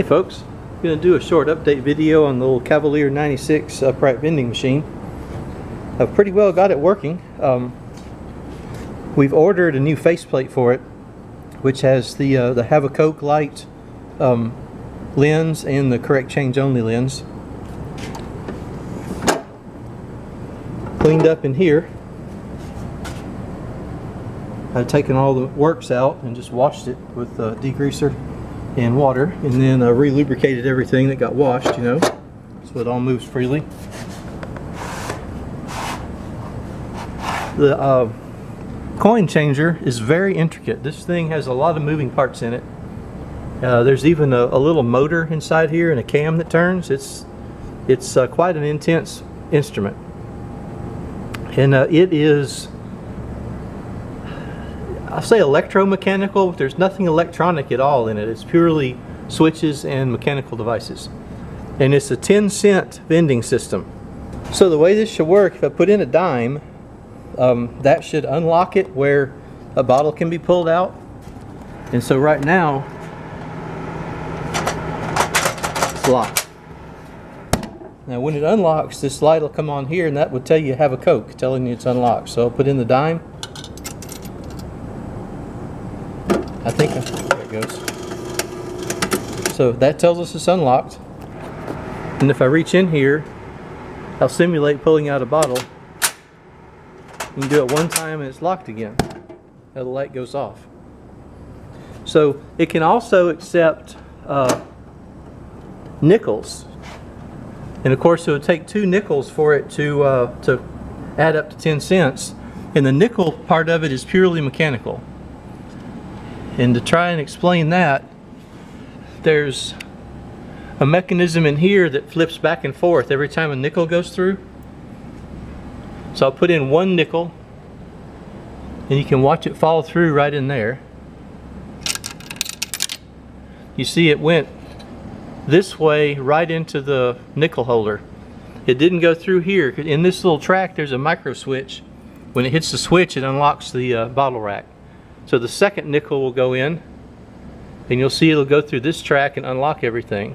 Hey folks, I'm going to do a short update video on the little Cavalier 96 upright vending machine. I've pretty well got it working. Um, we've ordered a new faceplate for it which has the uh, the Have a Coke light um, lens and the correct change only lens. Cleaned up in here. I've taken all the works out and just washed it with uh, degreaser and water and then uh, re-lubricated everything that got washed you know? So it all moves freely. The uh, coin changer is very intricate. This thing has a lot of moving parts in it. Uh, there's even a, a, little motor inside here and a cam that turns. It's it's uh, quite an intense instrument. And uh, it is I say electromechanical, but there's nothing electronic at all in it. It's purely switches and mechanical devices. And it's a 10 cent vending system. So the way this should work, if I put in a dime, um, that should unlock it where a bottle can be pulled out. And so right now, it's locked. Now when it unlocks, this light will come on here and that would tell you have a Coke, telling you it's unlocked. So I'll put in the dime. I think there it goes. So that tells us it's unlocked. And if I reach in here, I'll simulate pulling out a bottle. You can do it one time and it's locked again. Now the light goes off. So it can also accept uh, nickels. And of course it would take two nickels for it to, uh, to add up to 10 cents. And the nickel part of it is purely mechanical. And to try and explain that, there's a mechanism in here that flips back and forth every time a nickel goes through. So I'll put in one nickel and you can watch it fall through right in there. You see it went this way right into the nickel holder. It didn't go through here. In this little track there's a micro switch. When it hits the switch it unlocks the uh, bottle rack. So the second nickel will go in and you'll see it'll go through this track and unlock everything.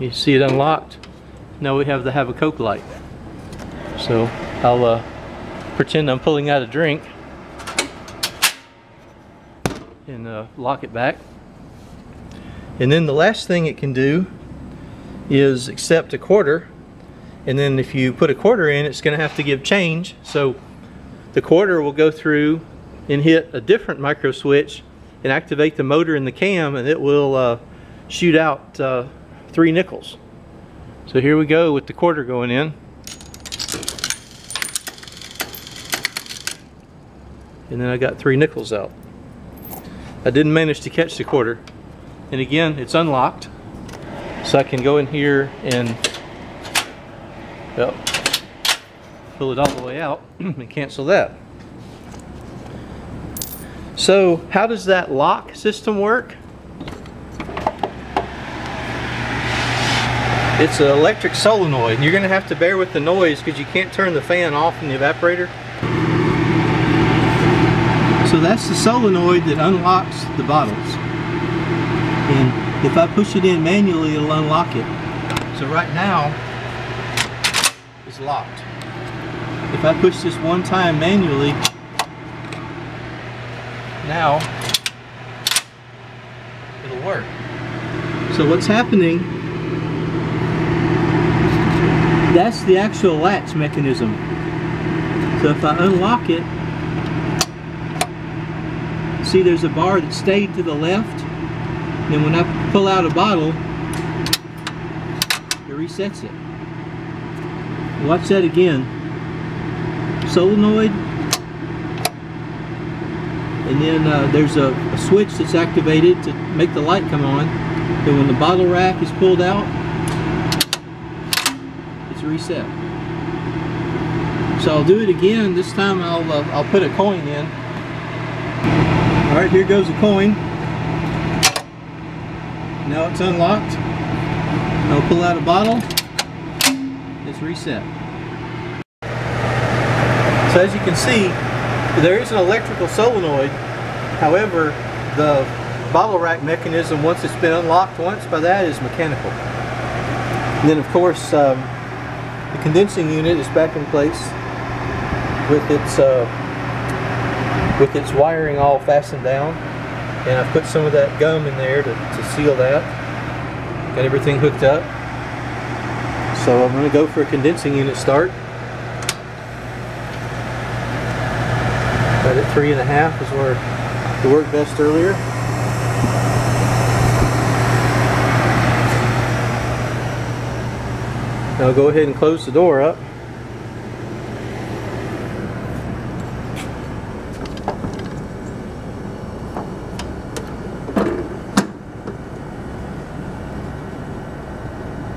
You see it unlocked. Now we have the have a Coke light. So I'll uh, pretend I'm pulling out a drink and uh, lock it back. And then the last thing it can do is accept a quarter and then if you put a quarter in it's going to have to give change so the quarter will go through and hit a different micro switch and activate the motor in the cam and it will uh, shoot out uh, three nickels. So here we go with the quarter going in. And then I got three nickels out. I didn't manage to catch the quarter. And again, it's unlocked. So I can go in here and, well, pull it all the way out and cancel that. So how does that lock system work? It's an electric solenoid. You're going to have to bear with the noise because you can't turn the fan off in the evaporator. So that's the solenoid that unlocks the bottles. And if I push it in manually, it'll unlock it. So right now, it's locked. If I push this one time manually, now it'll work. So what's happening, that's the actual latch mechanism. So if I unlock it, see there's a bar that stayed to the left, then when I pull out a bottle, it resets it. Watch that again solenoid. And then uh, there's a, a, switch that's activated to make the light come on. Then when the bottle rack is pulled out it's reset. So I'll do it again. This time I'll, uh, I'll put a coin in. Alright here goes a coin. Now it's unlocked. I'll pull out a bottle. It's reset so as you can see, there is an electrical solenoid. However, the bottle rack mechanism, once it's been unlocked once by that, is mechanical. And then of course, um, the condensing unit is back in place with its uh, with its wiring all fastened down. And I've put some of that gum in there to, to seal that. Got everything hooked up. So I'm going to go for a condensing unit start. Right at three and a half is where it worked best earlier. Now go ahead and close the door up.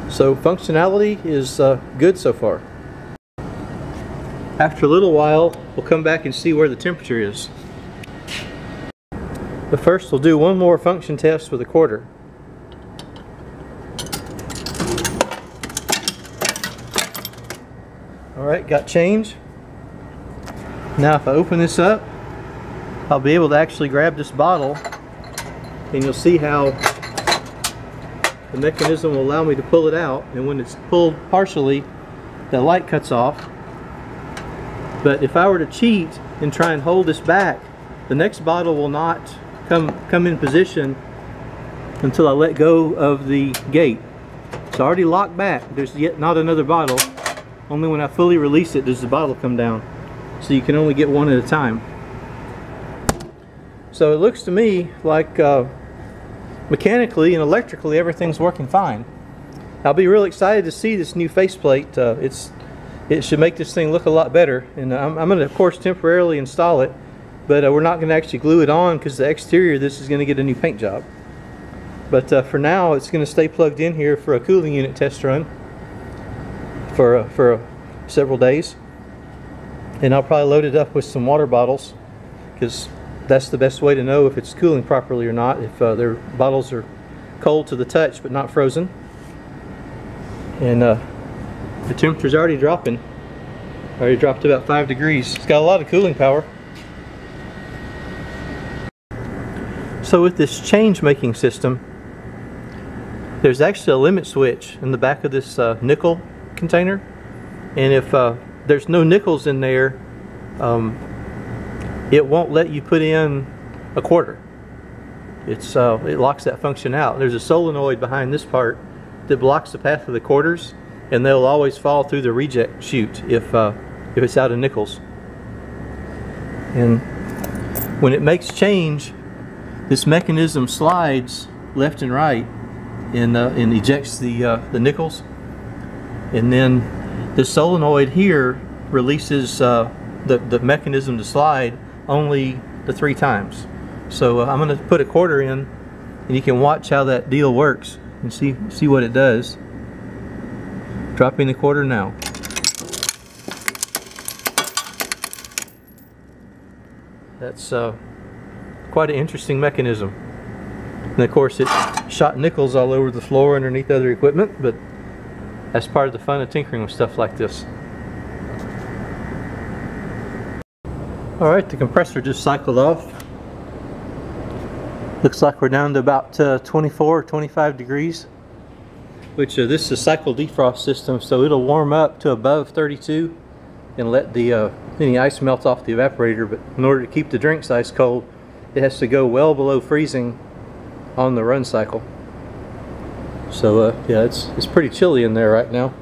So functionality is uh, good so far. After a little while, we'll come back and see where the temperature is. But first we'll do one more function test with a quarter. Alright, got change. Now if I open this up, I'll be able to actually grab this bottle and you'll see how the mechanism will allow me to pull it out and when it's pulled partially the light cuts off but if I were to cheat and try and hold this back the next bottle will not come come in position until I let go of the gate. It's already locked back. There's yet not another bottle. Only when I fully release it does the bottle come down. So you can only get one at a time. So it looks to me like uh, mechanically and electrically everything's working fine. I'll be really excited to see this new faceplate. Uh, it's it should make this thing look a lot better. And I'm, I'm going to of course temporarily install it but uh, we're not going to actually glue it on because the exterior this is going to get a new paint job. But uh, for now it's going to stay plugged in here for a cooling unit test run for, uh, for uh, several days. And I'll probably load it up with some water bottles because that's the best way to know if it's cooling properly or not if uh, their bottles are cold to the touch but not frozen. And uh, the temperature's already dropping. Already dropped about five degrees. It's got a lot of cooling power. So with this change making system there's actually a limit switch in the back of this uh, nickel container. And if uh, there's no nickels in there um, it won't let you put in a quarter. It's uh, it locks that function out. There's a solenoid behind this part that blocks the path of the quarters, and they'll always fall through the reject chute if uh, if it's out of nickels. And when it makes change, this mechanism slides left and right and uh, and ejects the uh, the nickels, and then the solenoid here releases uh, the the mechanism to slide only the three times. So uh, I'm going to put a quarter in and you can watch how that deal works and see, see what it does. Dropping the quarter now. That's uh, quite an interesting mechanism. And of course it shot nickels all over the floor underneath other equipment, but that's part of the fun of tinkering with stuff like this. Alright, the compressor just cycled off. Looks like we're down to about uh, 24 or 25 degrees. Which uh, this is a cycle defrost system, so it'll warm up to above 32 and let the uh, any ice melt off the evaporator. But in order to keep the drinks ice cold, it has to go well below freezing on the run cycle. So uh, yeah, it's, it's pretty chilly in there right now.